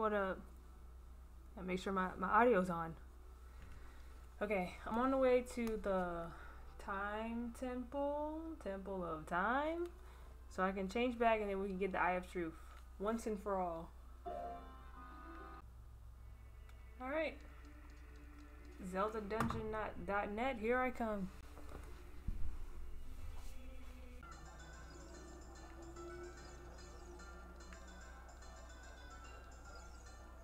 What up? Gotta make sure my, my audio's on. Okay, I'm on the way to the Time Temple, Temple of Time, so I can change back and then we can get the Eye of Truth once and for all. Alright. ZeldaDungeon.net, here I come.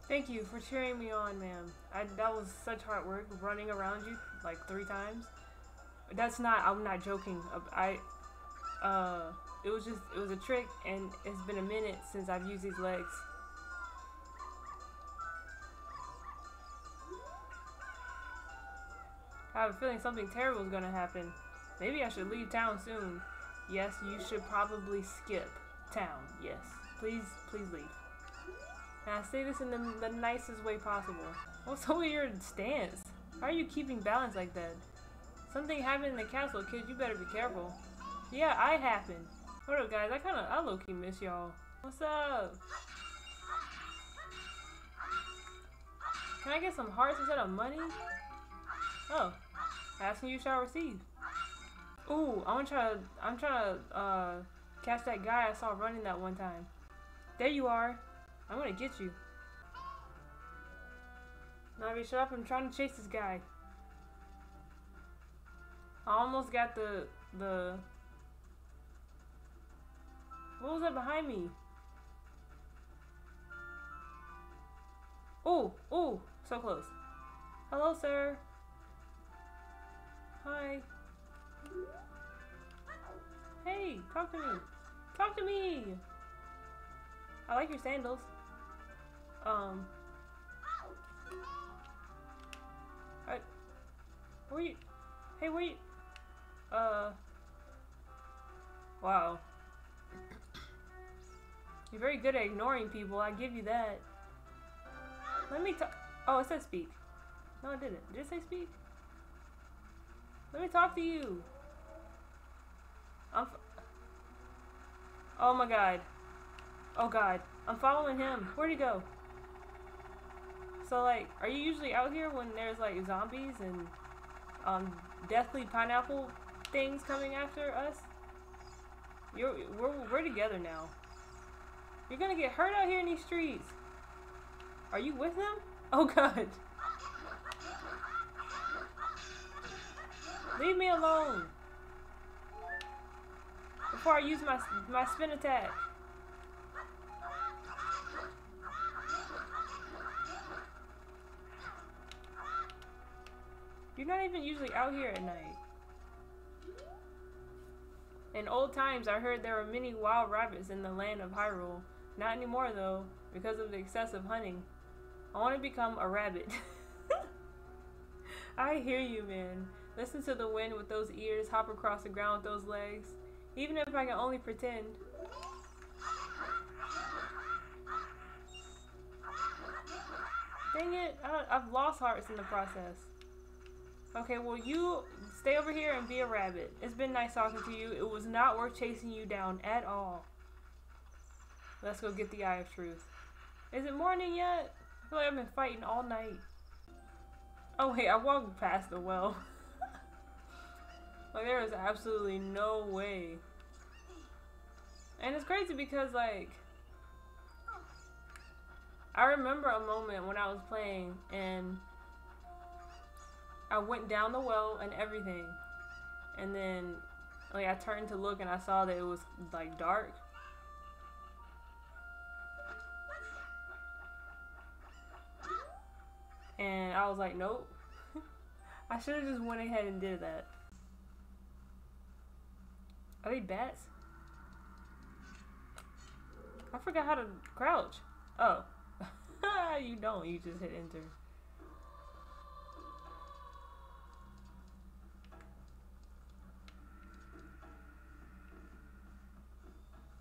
Thank you for cheering me on, ma'am. That was such hard work running around you like three times. That's not. I'm not joking. I, uh, it was just it was a trick, and it's been a minute since I've used these legs. I have a feeling something terrible is gonna happen. Maybe I should leave town soon. Yes, you should probably skip town. Yes, please, please leave. And I say this in the, the nicest way possible. What's with your stance? How are you keeping balance like that? Something happened in the castle, kid. You better be careful. Yeah, I happened. What up, guys? I kind of, I low-key miss y'all. What's up? Can I get some hearts instead of money? Oh, asking you shall receive. Ooh, I want to try to, I'm trying to, uh, catch that guy I saw running that one time. There you are. I'm gonna get you. Navi, shut up. I'm trying to chase this guy. I almost got the, the... What was that behind me? Oh, oh, so close. Hello, sir. Hi. Hey, talk to me. Talk to me. I like your sandals. Um. I, you? Hey, you? Uh. Wow. You're very good at ignoring people. I give you that. Let me talk. Oh, it says speak. No, it didn't. Did it say speak? Let me talk to you. I'm. oh my god. Oh god. I'm following him. Where'd he go? So like, are you usually out here when there's like zombies and um, deathly pineapple things coming after us? You're we're we're together now. You're gonna get hurt out here in these streets. Are you with them? Oh god. Leave me alone. Before I use my my spin attack. You're not even usually out here at night. In old times, I heard there were many wild rabbits in the land of Hyrule. Not anymore, though, because of the excessive hunting. I want to become a rabbit. I hear you, man. Listen to the wind with those ears, hop across the ground with those legs. Even if I can only pretend. Dang it, I, I've lost hearts in the process. Okay, well you stay over here and be a rabbit. It's been nice talking to you. It was not worth chasing you down at all. Let's go get the Eye of Truth. Is it morning yet? I feel like I've been fighting all night. Oh wait, I walked past the well. like there is absolutely no way. And it's crazy because like I remember a moment when I was playing and I went down the well and everything. And then like I turned to look and I saw that it was like dark. And I was like, nope. I should have just went ahead and did that. Are they bats? I forgot how to crouch. Oh. you don't. You just hit enter.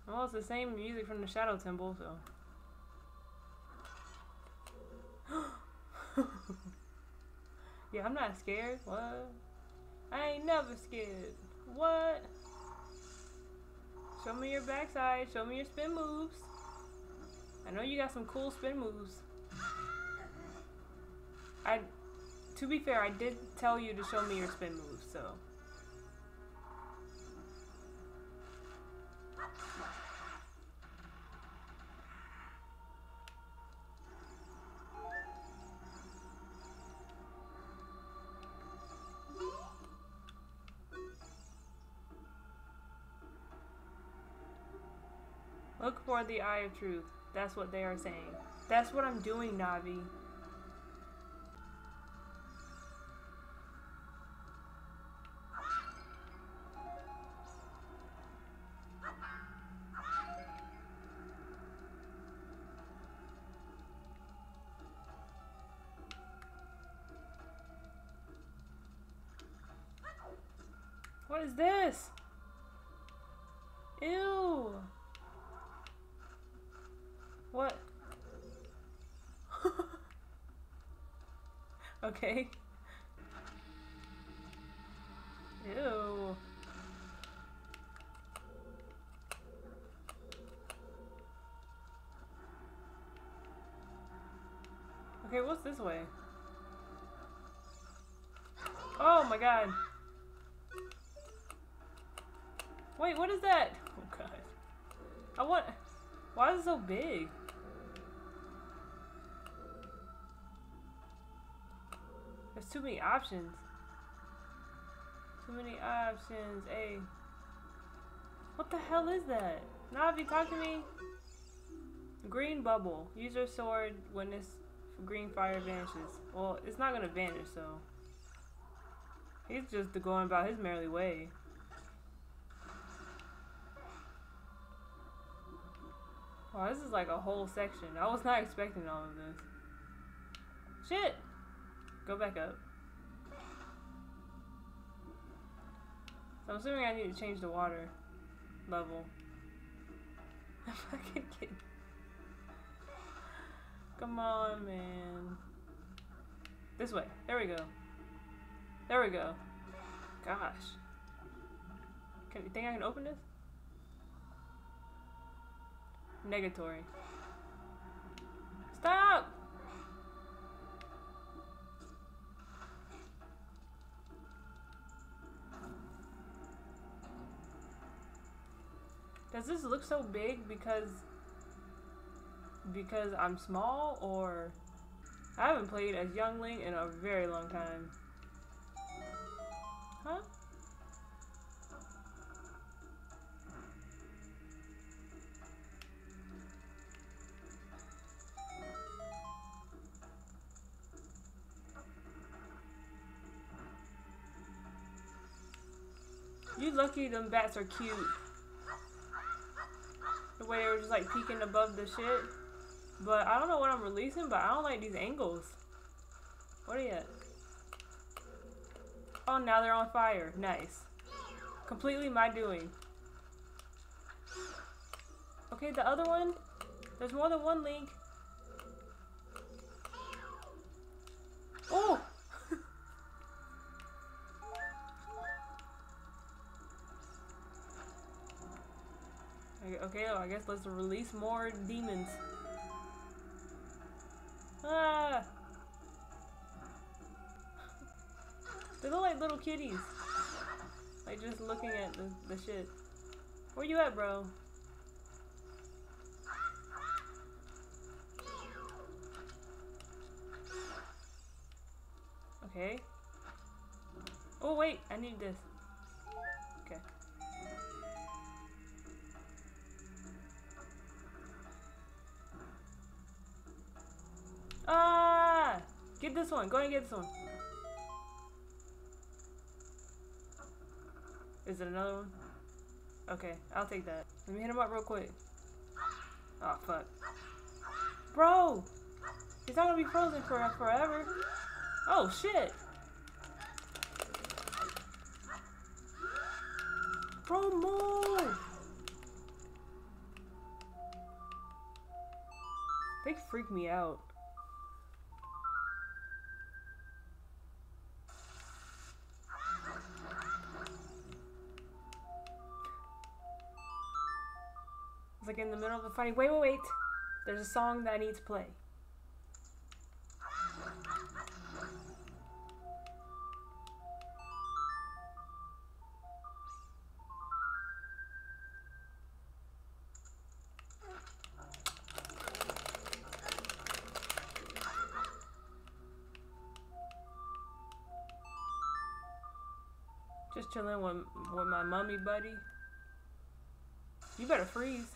Well, it's the same music from the Shadow Temple, so. yeah, I'm not scared. What? I ain't never scared. What? Show me your backside. Show me your spin moves. I know you got some cool spin moves. I, to be fair, I did tell you to show me your spin moves, so. For the Eye of Truth. That's what they are saying. That's what I'm doing, Navi. Okay. Ew. Okay, what's this way? Oh my god. Wait, what is that? Oh god. I want... Why is it so big? There's too many options. Too many options. Hey. What the hell is that? Navi, talk to me. Green bubble. Use your sword when this green fire vanishes. Well, it's not gonna vanish, so. He's just going about his merry way. Wow, this is like a whole section. I was not expecting all of this. Shit! Go back up. So I'm assuming I need to change the water level. I'm fucking kidding. Come on, man. This way. There we go. There we go. Gosh. Can you think I can open this? Negatory. Stop! Does this look so big because because I'm small or I haven't played as Young Link in a very long time. Huh? You lucky them bats are cute. The way they were just like peeking above the shit. But I don't know what I'm releasing, but I don't like these angles. What are you at? Oh, now they're on fire. Nice. Completely my doing. Okay, the other one. There's more than one link. Okay, well, I guess let's release more demons. Ah! They look like little kitties. Like just looking at the, the shit. Where you at, bro? Okay. Oh wait, I need this. This one. Go and get this one. Is it another one? Okay, I'll take that. Let me hit him up real quick. Oh, fuck. Bro! He's not gonna be frozen for forever. Oh, shit! Bro, move! They freak me out. Like in the middle of the fight. Wait, wait, wait. There's a song that I need to play. Just chilling with, with my mummy buddy. You better freeze.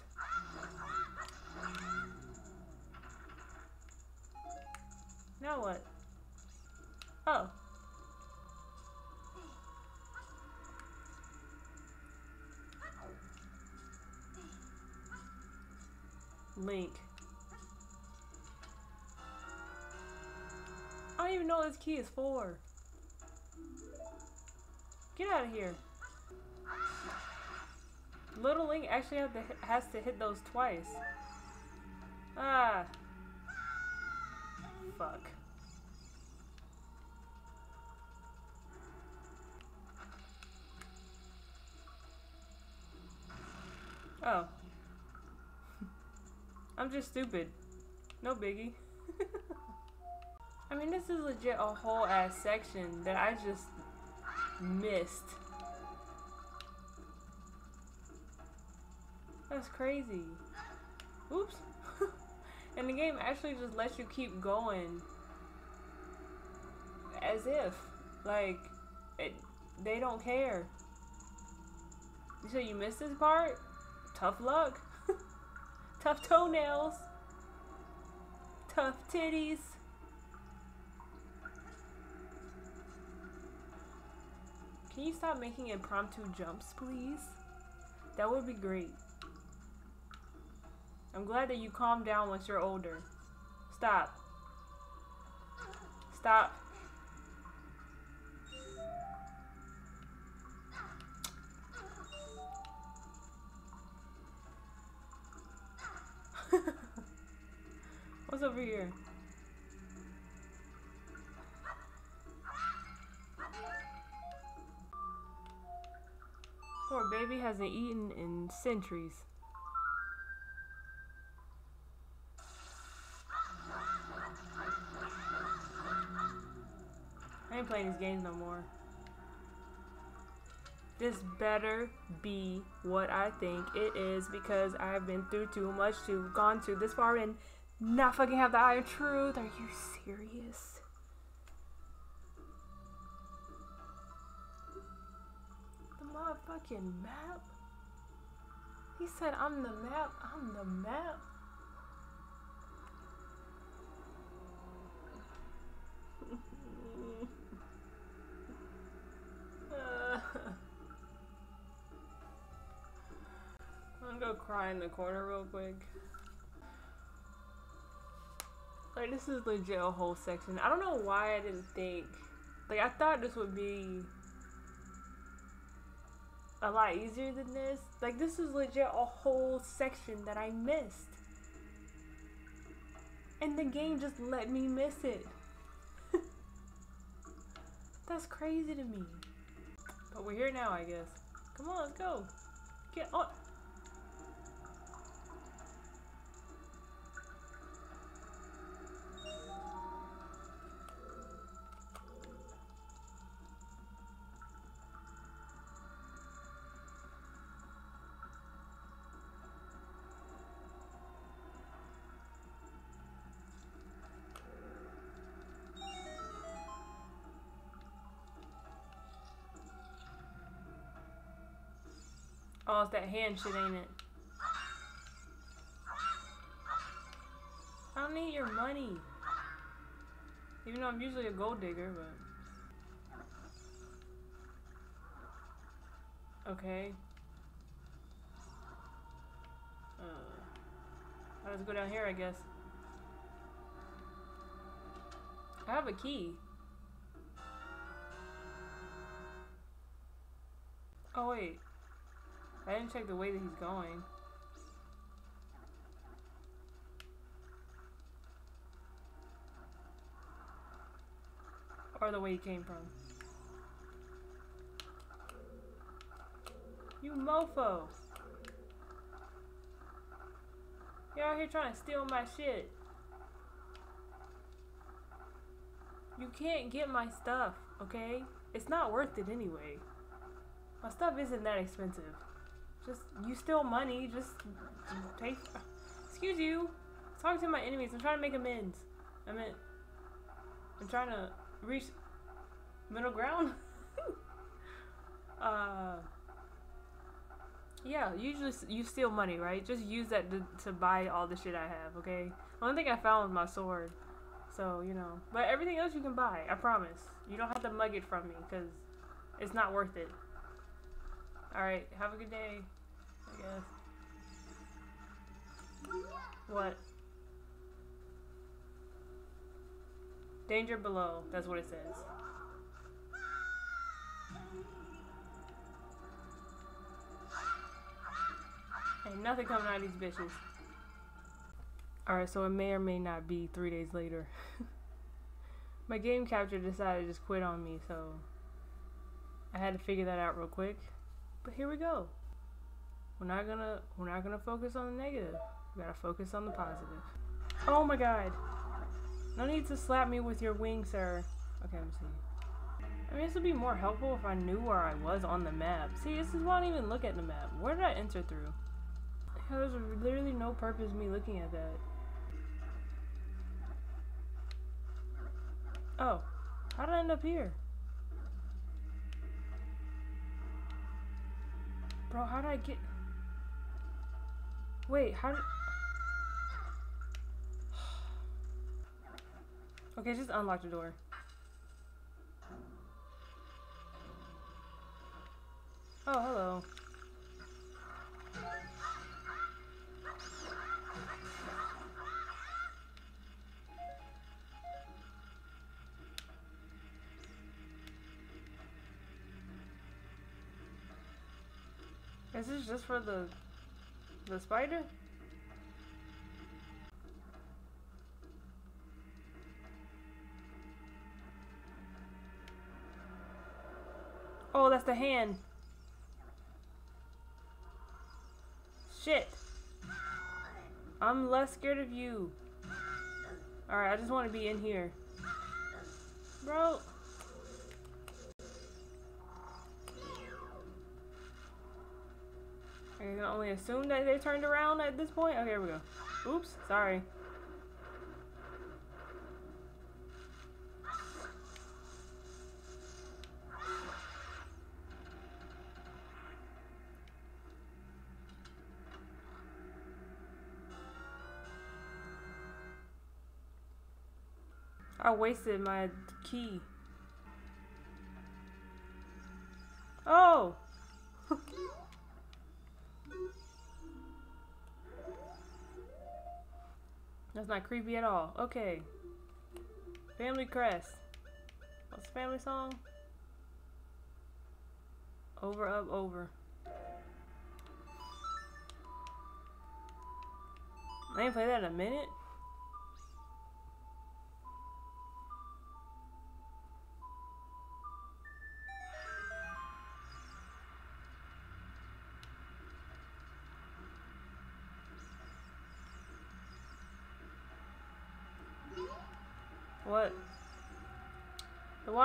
Key is for. Get out of here. Little Link actually to, has to hit those twice. Ah. Fuck. Oh. I'm just stupid. No biggie. I mean, this is legit a whole ass section that I just missed. That's crazy. Oops. and the game actually just lets you keep going as if like it, they don't care. You say you missed this part? Tough luck. Tough toenails. Tough titties. Can you stop making impromptu jumps, please? That would be great. I'm glad that you calm down once you're older. Stop. Stop. What's over here? Baby hasn't eaten in centuries. I ain't playing these games no more. This better be what I think it is because I've been through too much to gone to this far and not fucking have the eye of truth. Are you serious? Motherfucking map? He said, I'm the map. I'm the map. I'm gonna go cry in the corner real quick. Like, this is legit a whole section. I don't know why I didn't think. Like, I thought this would be a lot easier than this. Like, this is legit a whole section that I missed. And the game just let me miss it. That's crazy to me. But we're here now, I guess. Come on, let's go. Get on. Oh, it's that hand shit, ain't it? I don't need your money. Even though I'm usually a gold digger, but... Okay. Uh, let's go down here, I guess. I have a key. Oh, wait. I didn't check the way that he's going. Or the way he came from. You mofo! You're out here trying to steal my shit. You can't get my stuff, okay? It's not worth it anyway. My stuff isn't that expensive. Just, you steal money, just take... Excuse you. Talk to my enemies. I'm trying to make amends. I mean, I'm trying to reach middle ground. uh... Yeah, usually you steal money, right? Just use that to, to buy all the shit I have, okay? Only thing I found was my sword. So, you know. But everything else you can buy, I promise. You don't have to mug it from me, because it's not worth it. Alright, have a good day, I guess. What? Danger below, that's what it says. Ain't nothing coming out of these bitches. Alright, so it may or may not be three days later. My game capture decided to just quit on me, so I had to figure that out real quick. But here we go. We're not gonna we're not gonna focus on the negative. We gotta focus on the positive. Oh my god. No need to slap me with your wing, sir. Okay, let me see. I mean, this would be more helpful if I knew where I was on the map. See, this is why I don't even look at the map. Where did I enter through? There's literally no purpose me looking at that. Oh, how did I end up here? Bro, how did I get... Wait, how did... okay, just unlock the door. Oh, hello. Is this just for the the spider? Oh, that's the hand. Shit. I'm less scared of you. Alright, I just want to be in here. Bro. Can only assume that they turned around at this point. Okay, here we go. Oops, sorry. I wasted my key. Oh! That's not creepy at all. Okay. Family crest. What's the family song? Over, up, over. I ain't played that in a minute.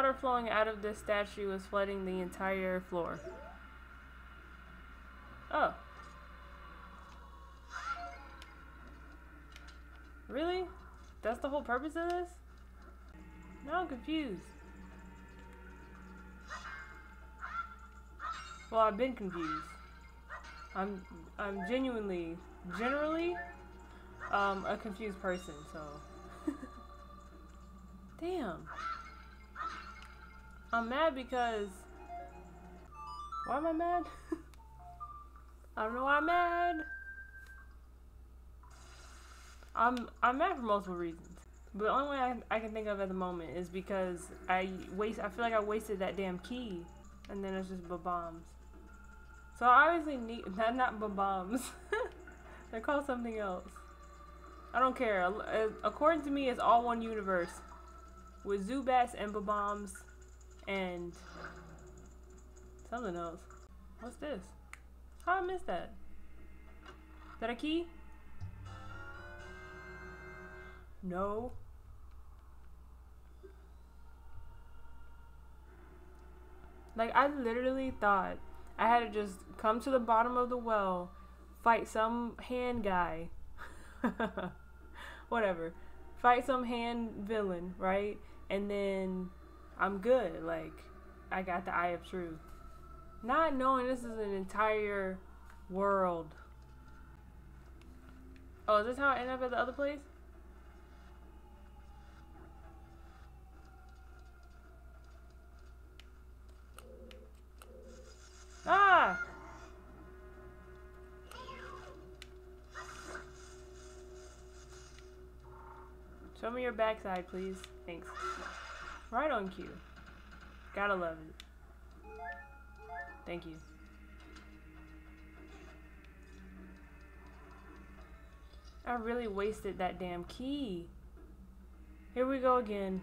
Water flowing out of this statue was flooding the entire floor. Oh. Really? That's the whole purpose of this? Now I'm confused. Well, I've been confused. I'm I'm genuinely, generally, um, a confused person, so. Damn. I'm mad because... Why am I mad? I don't know why I'm mad. I'm I'm mad for multiple reasons. But the only way I, I can think of at the moment is because I waste I feel like I wasted that damn key and then it's just bombs. So I obviously need not not bombs. They're called something else. I don't care. Uh, according to me, it's all one universe with Zubats and bombs and something else. What's this? How I missed that? Is that a key? No. Like, I literally thought I had to just come to the bottom of the well, fight some hand guy. Whatever. Fight some hand villain, right? And then I'm good. Like, I got the Eye of Truth. Not knowing this is an entire world. Oh, is this how I end up at the other place? Ah! Show me your backside, please. Thanks. Right on cue. Gotta love it. Thank you. I really wasted that damn key. Here we go again.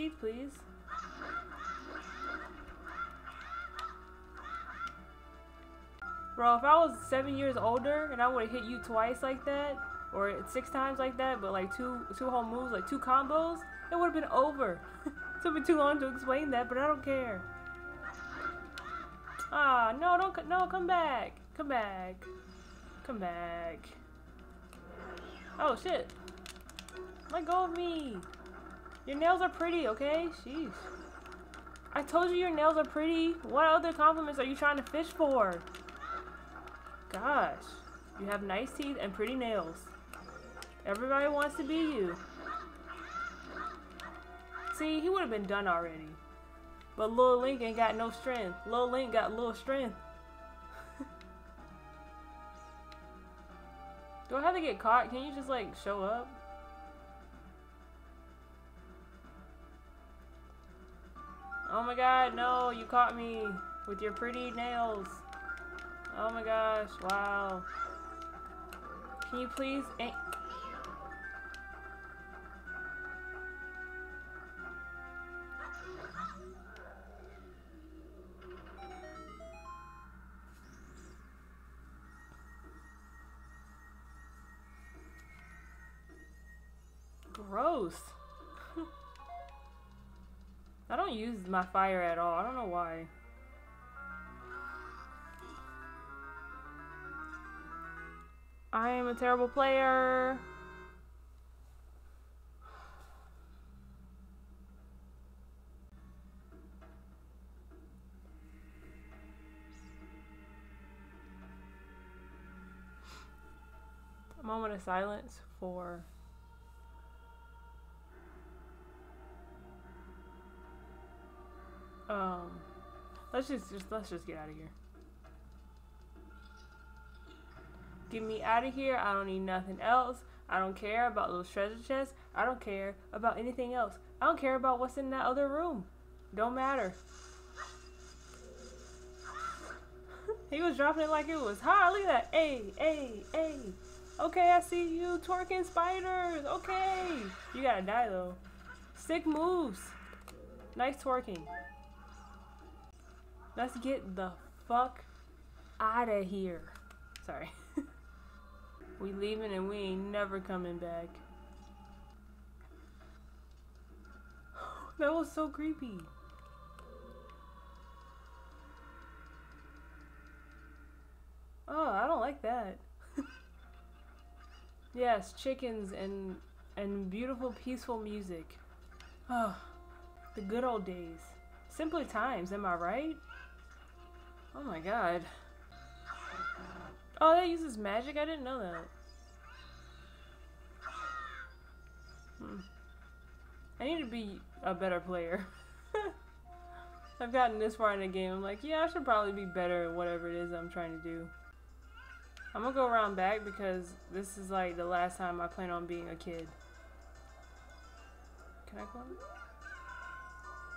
50, please. Bro, if I was seven years older and I would have hit you twice like that, or six times like that, but like two two whole moves, like two combos, it would have been over. it took me too long to explain that, but I don't care. Ah, no, don't, no, come back. Come back. Come back. Oh, shit. Let go of me. Your nails are pretty, okay? Sheesh. I told you your nails are pretty. What other compliments are you trying to fish for? Gosh. You have nice teeth and pretty nails. Everybody wants to be you. See, he would have been done already. But Lil Link ain't got no strength. Lil Link got little strength. Do I have to get caught? Can you just like show up? Oh my god, no, you caught me with your pretty nails. Oh my gosh, wow. Can you please my fire at all. I don't know why. I am a terrible player. A moment of silence for Um, let's just, just let's just get out of here. Get me out of here. I don't need nothing else. I don't care about those treasure chests. I don't care about anything else. I don't care about what's in that other room. Don't matter. he was dropping it like it was hot. Look at that. Hey, hey, hey. Okay, I see you twerking spiders. Okay. You gotta die though. Sick moves. Nice twerking. Let's get the fuck out of here. Sorry. we leaving and we ain't never coming back. that was so creepy. Oh, I don't like that. yes, chickens and and beautiful peaceful music. Oh, the good old days. Simpler times, am I right? Oh my god. Oh, that uses magic? I didn't know that. Hmm. I need to be a better player. I've gotten this far in the game. I'm like, yeah, I should probably be better at whatever it is I'm trying to do. I'm gonna go around back because this is like the last time I plan on being a kid. Can I go?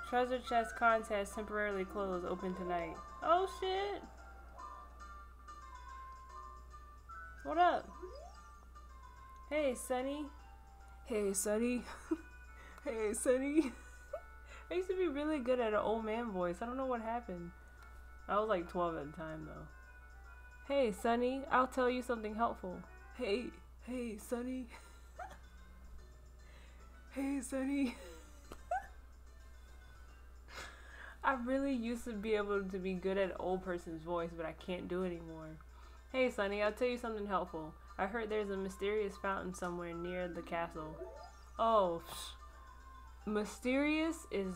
Treasure chest contest temporarily closed. Open tonight. Oh shit. What up? Hey, Sunny. Hey, Sunny. hey, Sunny. I used to be really good at an old man voice. I don't know what happened. I was like 12 at the time, though. Hey, Sunny. I'll tell you something helpful. Hey, hey, Sunny. hey, Sunny. I really used to be able to be good at old person's voice, but I can't do it anymore. Hey, Sonny, I'll tell you something helpful. I heard there's a mysterious fountain somewhere near the castle. Oh, mysterious is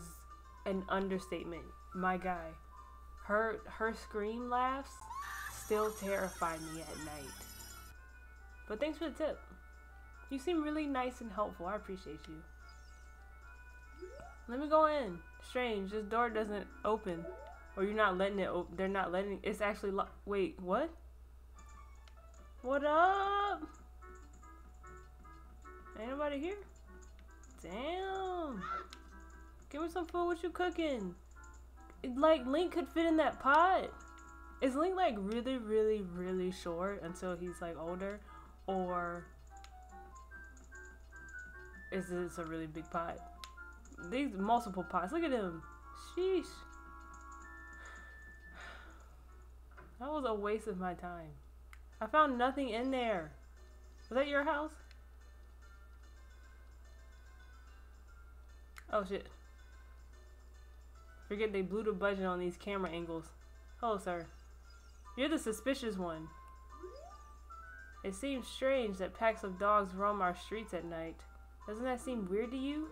an understatement, my guy. Her her scream laughs still terrify me at night. But thanks for the tip. You seem really nice and helpful. I appreciate you. Let me go in. Strange, this door doesn't open. Or you're not letting it open. They're not letting It's actually lo- Wait, what? What up? Ain't nobody here? Damn. Give me some food. What you cooking? Like, Link could fit in that pot. Is Link, like, really, really, really short until he's, like, older? Or is this a really big pot? These multiple pots. Look at him. Sheesh. That was a waste of my time. I found nothing in there. Was that your house? Oh shit. Forget they blew the budget on these camera angles. Hello, sir. You're the suspicious one. It seems strange that packs of dogs roam our streets at night. Doesn't that seem weird to you?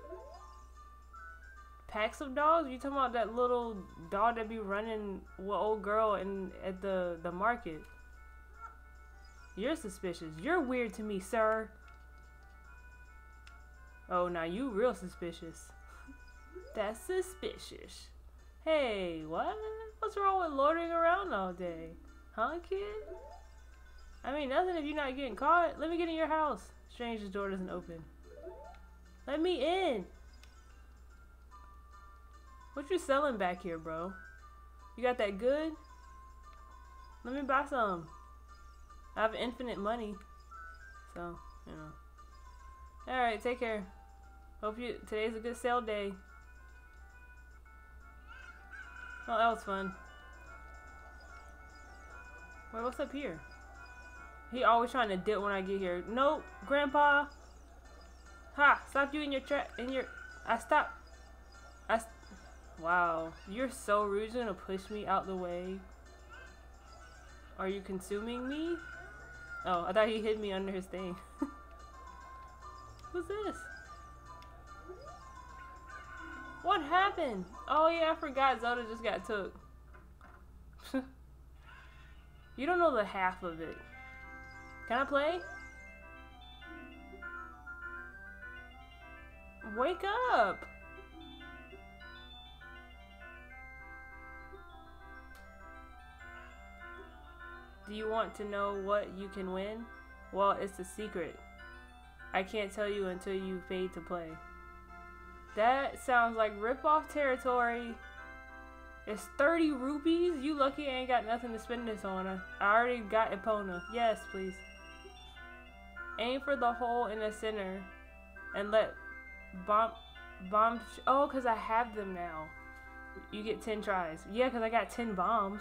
Packs of dogs? You talking about that little dog that be running with old girl in at the the market? You're suspicious. You're weird to me, sir. Oh, now you real suspicious. That's suspicious. Hey, what? What's wrong with loitering around all day? Huh, kid? I mean, nothing if you're not getting caught. Let me get in your house. Strange, Stranger's door doesn't open. Let me in. What you selling back here, bro? You got that good? Let me buy some. I have infinite money. So, you know. Alright, take care. Hope you today's a good sale day. Oh, that was fun. Wait, what's up here? He always trying to dip when I get here. Nope, Grandpa. Ha! Stop you in your trap. In your. I stop. Wow, you're so rude. You're gonna push me out the way. Are you consuming me? Oh, I thought he hid me under his thing. Who's this? What happened? Oh yeah, I forgot Zelda just got took. you don't know the half of it. Can I play? Wake up! Do you want to know what you can win? Well, it's a secret. I can't tell you until you fade to play. That sounds like rip-off territory. It's 30 rupees? You lucky ain't got nothing to spend this on. I already got Epona. Yes, please. Aim for the hole in the center and let bomb bomb Oh, because I have them now. You get 10 tries. Yeah, because I got 10 bombs.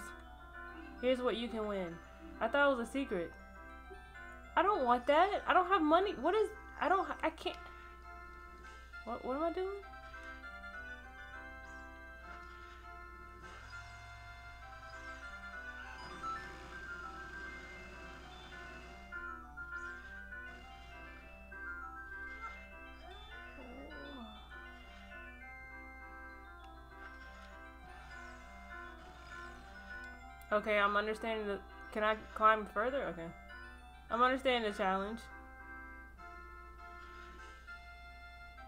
Here's what you can win. I thought it was a secret. I don't want that. I don't have money. What is... I don't... I can't... What, what am I doing? Okay, I'm understanding the... Can I climb further? Okay. I'm understanding the challenge.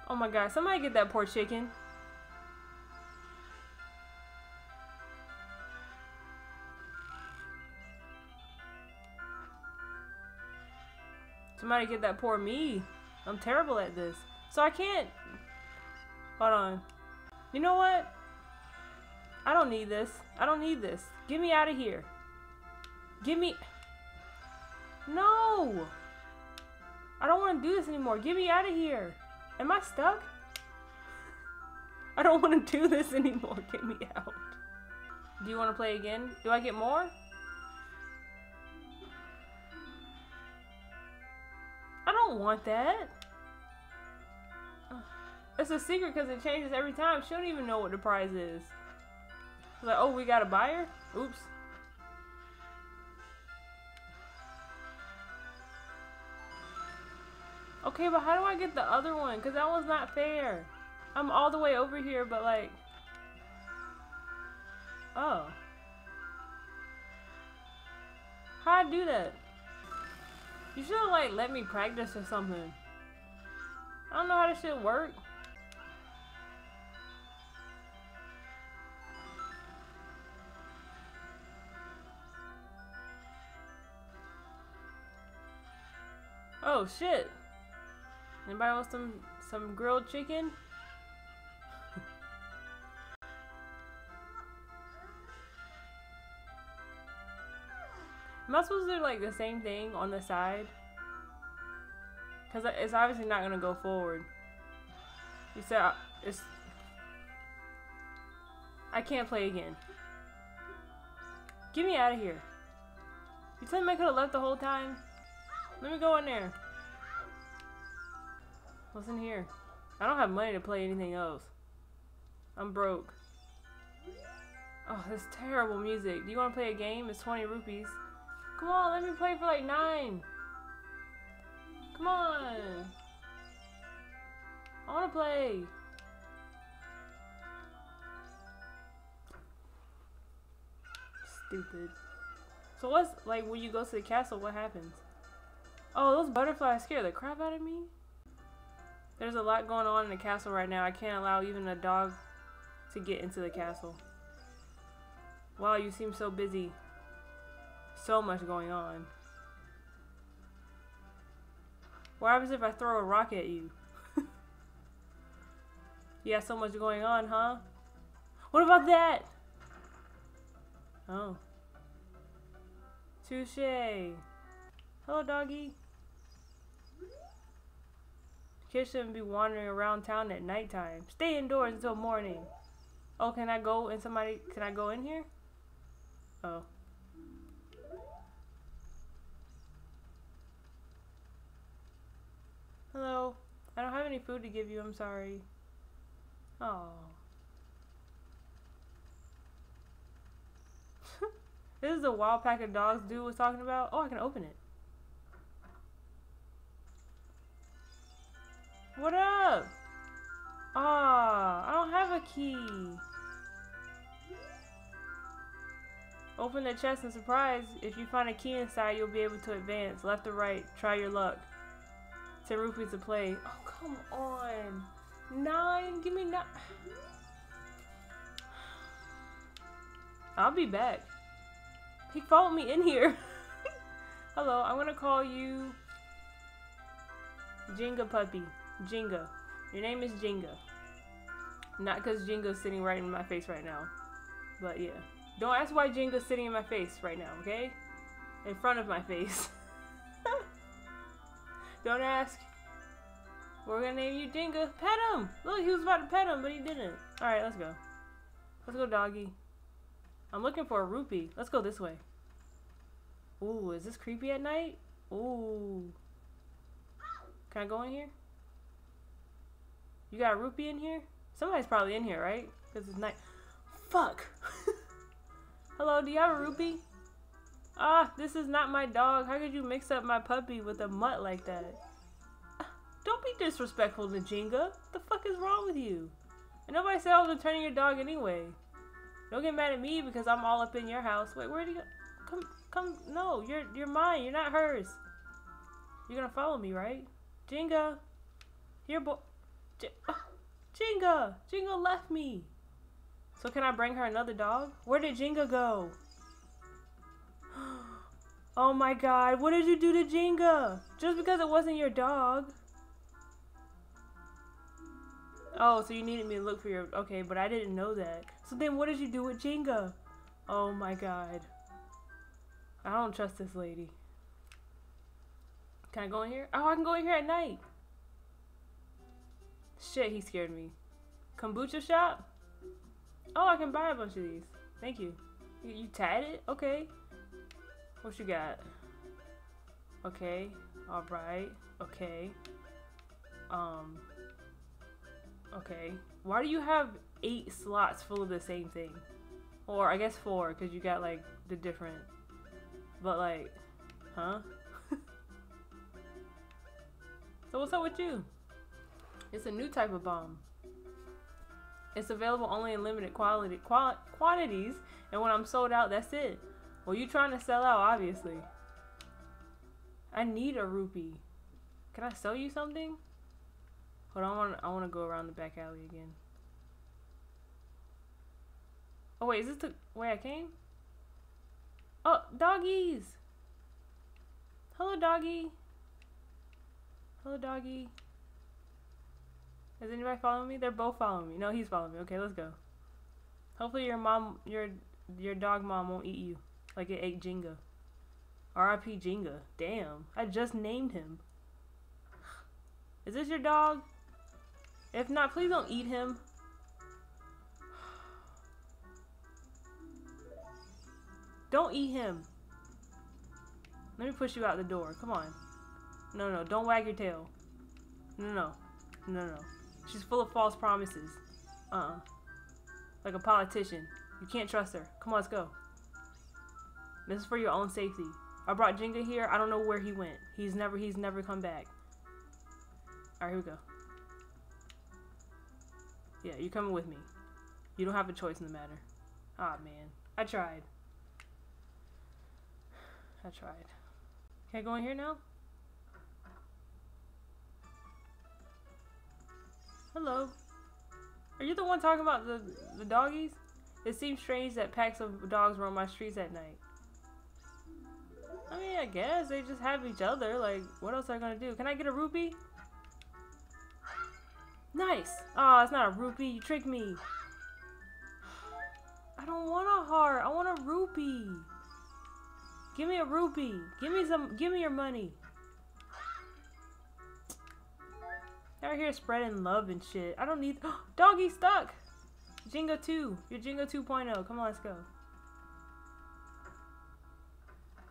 Oh my god, somebody get that poor chicken. Somebody get that poor me. I'm terrible at this. So I can't... Hold on. You know what? I don't need this. I don't need this. Get me out of here. Give me... No! I don't want to do this anymore. Get me out of here. Am I stuck? I don't want to do this anymore. Get me out. Do you want to play again? Do I get more? I don't want that. It's a secret because it changes every time. She don't even know what the prize is. Like, oh, we got a buyer? Oops. Okay, but how do I get the other one? Because that one's not fair. I'm all the way over here, but like... Oh. How'd I do that? You should have like let me practice or something. I don't know how this shit work. Oh shit. Anybody want some some grilled chicken? Am I supposed to do like the same thing on the side? Because it's obviously not going to go forward. You said uh, it's... I can't play again. Get me out of here. You telling me I could have left the whole time? Let me go in there. What's in here? I don't have money to play anything else. I'm broke. Oh, this terrible music. Do you want to play a game? It's 20 rupees. Come on, let me play for like nine. Come on. I want to play. Stupid. So what's, like, when you go to the castle, what happens? Oh, those butterflies scare the crap out of me. There's a lot going on in the castle right now. I can't allow even a dog to get into the castle. Wow, you seem so busy. So much going on. What happens if I throw a rock at you? you got so much going on, huh? What about that? Oh. Touche. Hello, doggy. Kids shouldn't be wandering around town at nighttime. Stay indoors until morning. Oh, can I go in somebody? Can I go in here? Oh. Hello. I don't have any food to give you. I'm sorry. Oh. this is the wild pack of dogs dude was talking about. Oh, I can open it. What up? Ah, I don't have a key. Open the chest and surprise. If you find a key inside, you'll be able to advance. Left or right, try your luck. 10 rupees to play. Oh, come on. Nine? Give me nine. I'll be back. He followed me in here. Hello, I'm gonna call you Jenga Puppy. Jenga. Your name is Jenga. Not because Jenga's sitting right in my face right now. But yeah. Don't ask why Jenga's sitting in my face right now, okay? In front of my face. Don't ask. We're gonna name you Jenga. Pet him! Look, he was about to pet him, but he didn't. Alright, let's go. Let's go, doggy. I'm looking for a rupee. Let's go this way. Ooh, is this creepy at night? Ooh. Can I go in here? You got a rupee in here? Somebody's probably in here, right? Because it's night. Fuck! Hello, do you have a rupee? Ah, this is not my dog. How could you mix up my puppy with a mutt like that? Don't be disrespectful to Jenga. The fuck is wrong with you? And nobody said I was returning your dog anyway. Don't get mad at me because I'm all up in your house. Wait, where do you go? Come, come. No, you're you're mine. You're not hers. You're gonna follow me, right? Jenga. Here, boy. J uh, Jenga. Jenga left me. So can I bring her another dog? Where did Jenga go? Oh my god, what did you do to Jenga? Just because it wasn't your dog. Oh, so you needed me to look for your... Okay, but I didn't know that. So then what did you do with Jenga? Oh my god. I don't trust this lady. Can I go in here? Oh, I can go in here at night. Shit, he scared me. Bombchu shop? Oh, I can buy a bunch of these. Thank you. You, you tied it? Okay. What you got? Okay. Alright. Okay. Um. Okay. Why do you have eight slots full of the same thing? Or I guess four, because you got like the different. But like, huh? so what's up with you? It's a new type of bomb. It's available only in limited quality quali quantities, and when I'm sold out, that's it. Well, you're trying to sell out, obviously. I need a rupee. Can I sell you something? Hold on, I want I want to go around the back alley again. Oh wait, is this the way I came? Oh, doggies! Hello, doggy. Hello, doggy. Is anybody following me? They're both following me. No, he's following me. Okay, let's go. Hopefully your mom, your your dog mom won't eat you like it ate Jenga. R.I.P. Jenga. Damn, I just named him. Is this your dog? If not, please don't eat him. Don't eat him. Let me push you out the door. Come on. No, no, don't wag your tail. No, no, no, no. She's full of false promises. Uh-uh. Like a politician. You can't trust her. Come on, let's go. This is for your own safety. I brought Jenga here. I don't know where he went. He's never he's never come back. Alright, here we go. Yeah, you're coming with me. You don't have a choice in the matter. Ah, oh, man. I tried. I tried. Can I go in here now? Hello. Are you the one talking about the, the doggies? It seems strange that packs of dogs roam my streets at night. I mean, I guess they just have each other. Like, what else are they gonna do? Can I get a rupee? Nice! Oh, it's not a rupee. You tricked me. I don't want a heart. I want a rupee. Give me a rupee. Give me some. Give me your money. Out here spreading love and shit. I don't need. Doggy stuck. Jingo 2. You're Jenga 2.0. Come on, let's go.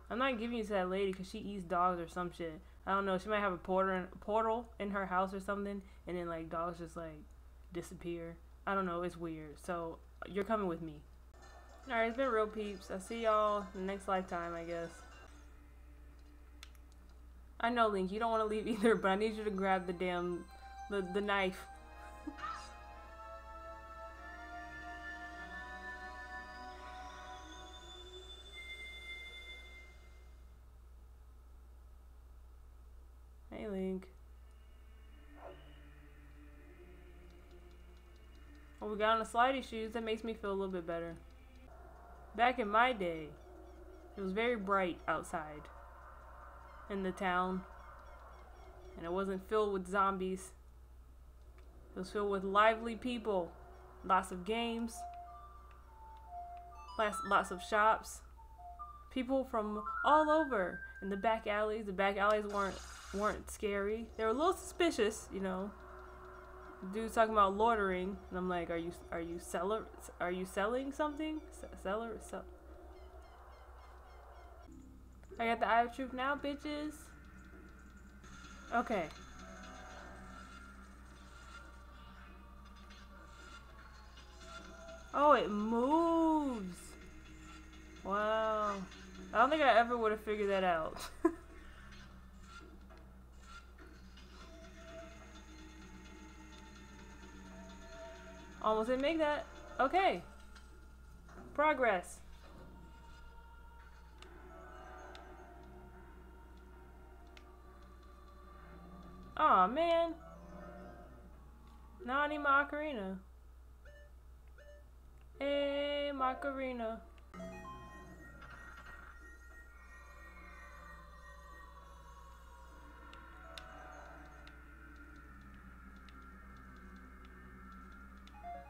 I'm not giving you to that lady because she eats dogs or some shit. I don't know. She might have a portal portal in her house or something, and then like dogs just like disappear. I don't know. It's weird. So you're coming with me. Alright, it's been real peeps. I see y'all next lifetime, I guess. I know, Link, you don't want to leave either, but I need you to grab the damn, the, the knife. hey, Link. Well, we got on the slidey shoes. That makes me feel a little bit better. Back in my day, it was very bright outside in the town. And it wasn't filled with zombies. It was filled with lively people. Lots of games. Lots, lots of shops. People from all over. In the back alleys. The back alleys weren't weren't scary. They were a little suspicious, you know dude's talking about loitering, and I'm like, are you are you seller are you selling something? seller sell. I got the eye of truth now, bitches. Okay. Oh, it moves. Wow. I don't think I ever would have figured that out. Almost didn't make that. Okay. Progress. Aw, oh, man. Now I need my ocarina. Hey, Macarena.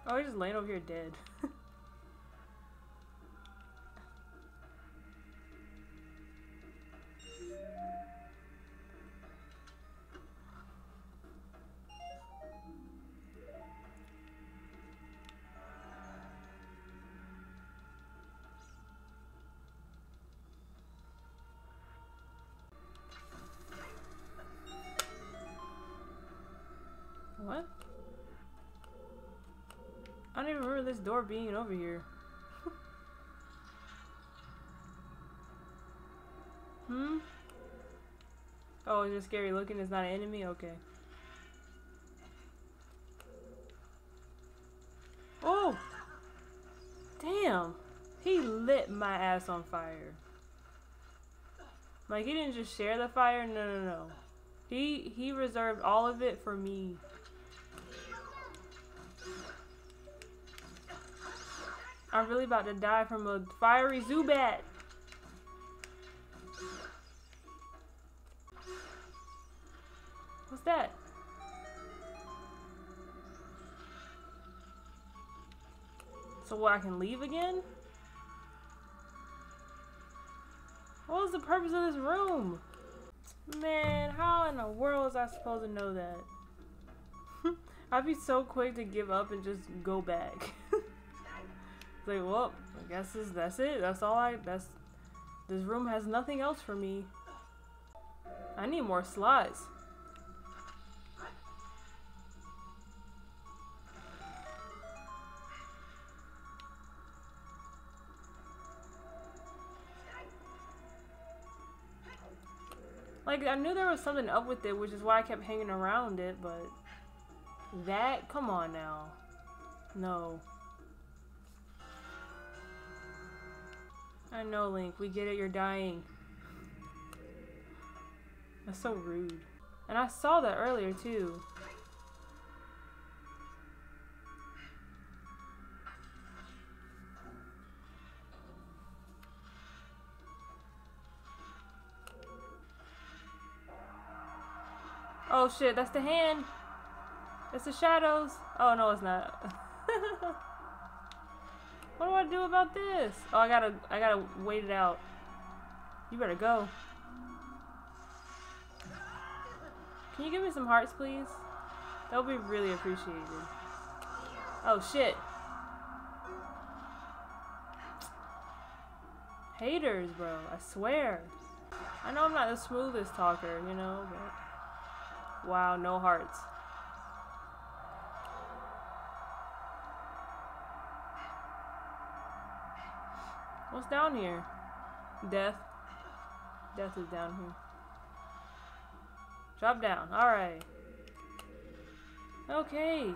Oh, he's just laying over here dead. door being over here? hmm? Oh, it's just scary looking. It's not an enemy? Okay. Oh! Damn! He lit my ass on fire. Like, he didn't just share the fire. No, no, no. He, he reserved all of it for me. I'm really about to die from a fiery Zubat. What's that? So what, I can leave again? What was the purpose of this room? Man, how in the world was I supposed to know that? I'd be so quick to give up and just go back. like, well, I guess this, that's it. That's all I, that's, this room has nothing else for me. I need more slots. Like, I knew there was something up with it, which is why I kept hanging around it, but... That? Come on now. No. I know, Link. We get it. You're dying. That's so rude. And I saw that earlier, too. Oh shit, that's the hand. It's the shadows. Oh no, it's not. what do I do about this? Oh, I gotta, I gotta wait it out. You better go. Can you give me some hearts, please? That would be really appreciated. Oh shit. Haters, bro. I swear. I know I'm not the smoothest talker, you know, but... Wow, no hearts. What's down here? Death. Death is down here. Drop down. Alright. Okay.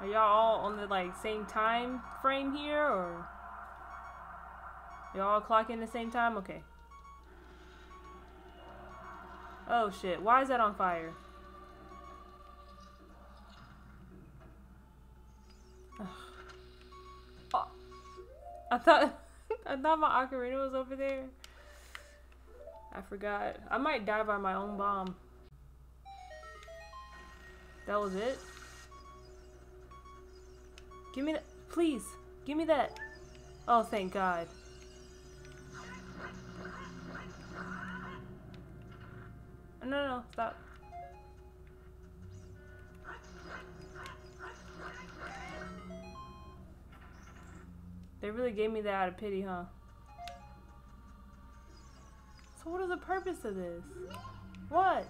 Are y'all all on the like same time frame here or? Y'all clocking the same time? Okay. Oh shit, why is that on fire? I thought I thought my ocarina was over there. I forgot. I might die by my own bomb. That was it? Give me that. Please. Give me that. Oh, thank God. No, no, stop. They really gave me that out of pity, huh? So what is the purpose of this? What?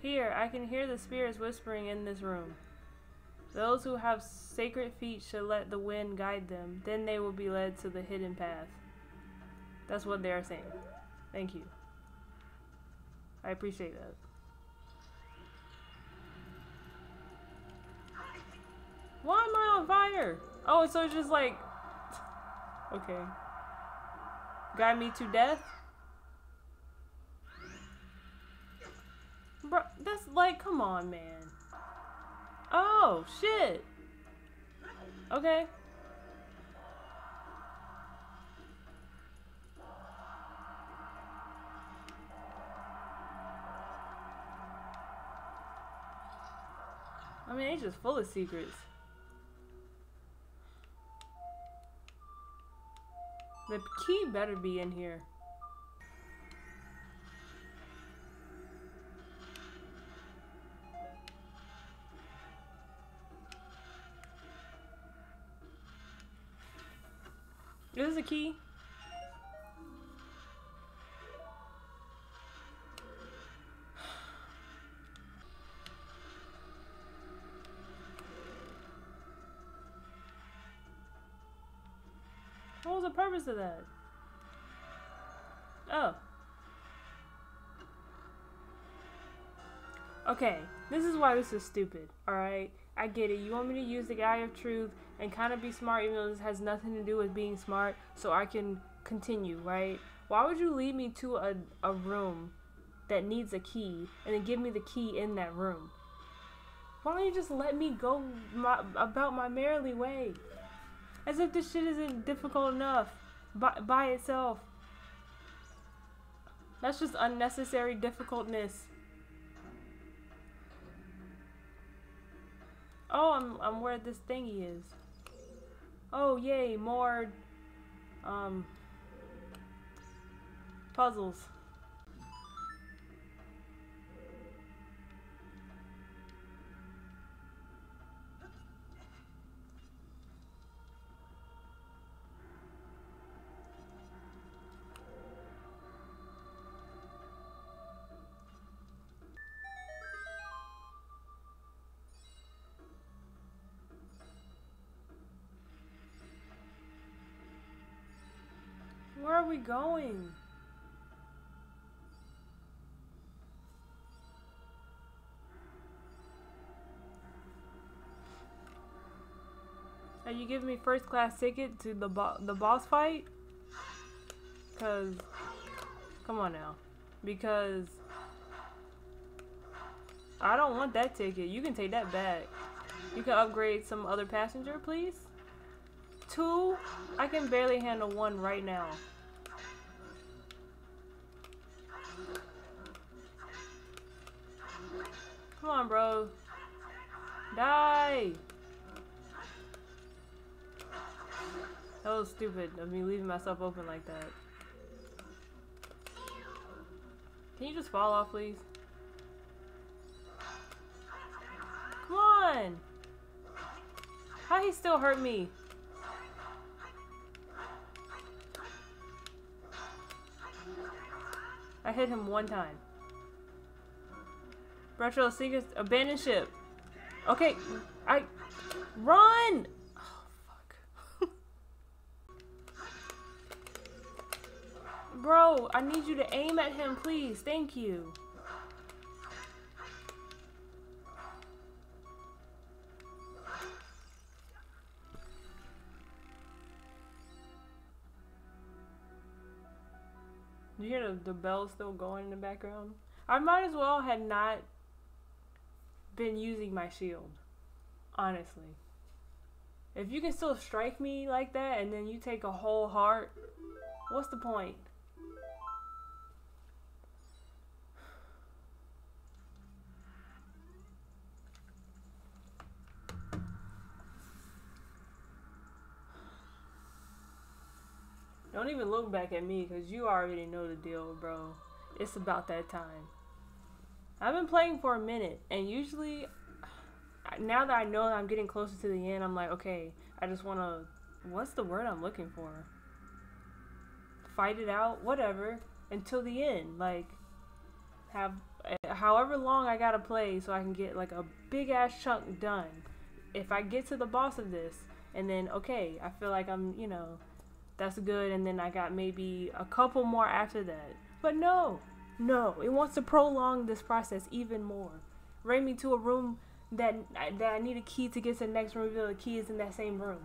Here, I can hear the spirits whispering in this room. Those who have sacred feet should let the wind guide them. Then they will be led to the hidden path. That's what they are saying. Thank you. I appreciate that. Why am I on fire? Oh, so it's just like... Okay. Guide me to death? Bro, that's like, come on, man. Oh, shit. Okay. I mean, it's just full of secrets. The key better be in here. Is this a key? Purpose of that? Oh. Okay, this is why this is stupid, alright? I get it. You want me to use the Eye of Truth and kind of be smart even though this has nothing to do with being smart so I can continue, right? Why would you lead me to a, a room that needs a key and then give me the key in that room? Why don't you just let me go my, about my merrily way? As if this shit isn't difficult enough by, by itself. That's just unnecessary difficultness. Oh, I'm, I'm where this thingy is. Oh, yay, more, um, puzzles. We going? Are you giving me first class ticket to the bo the boss fight? Cause, come on now, because I don't want that ticket. You can take that back. You can upgrade some other passenger, please. Two, I can barely handle one right now. Come on, bro. Die! That was stupid of me leaving myself open like that. Can you just fall off, please? Come on! How he still hurt me? I hit him one time. Retro Secrets Abandoned Ship. Okay, I run. Oh fuck. Bro, I need you to aim at him, please. Thank you. You hear the, the bell still going in the background? I might as well had not been using my shield. Honestly. If you can still strike me like that and then you take a whole heart, what's the point? Don't even look back at me because you already know the deal, bro. It's about that time. I've been playing for a minute, and usually, now that I know that I'm getting closer to the end, I'm like, okay, I just want to. What's the word I'm looking for? Fight it out, whatever, until the end. Like, have eh, however long I gotta play so I can get like a big ass chunk done. If I get to the boss of this, and then okay, I feel like I'm, you know, that's good and then I got maybe a couple more after that. But no, no, it wants to prolong this process even more. Bring me to a room that that I need a key to get to the next room. Reveal the key is in that same room.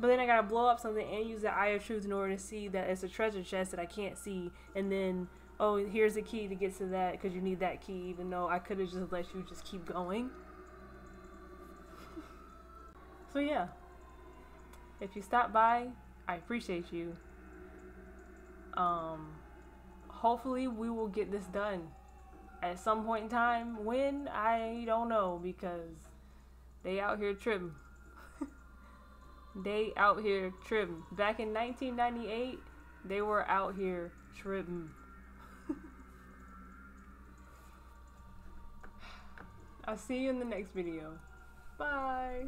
But then I gotta blow up something and use the Eye of Truth in order to see that it's a treasure chest that I can't see. And then, oh, here's the key to get to that because you need that key, even though I could have just let you just keep going. so yeah. If you stop by, I appreciate you. Um, hopefully we will get this done at some point in time. When I don't know because they out here tripping. they out here tripping. Back in 1998, they were out here tripping. I'll see you in the next video. Bye.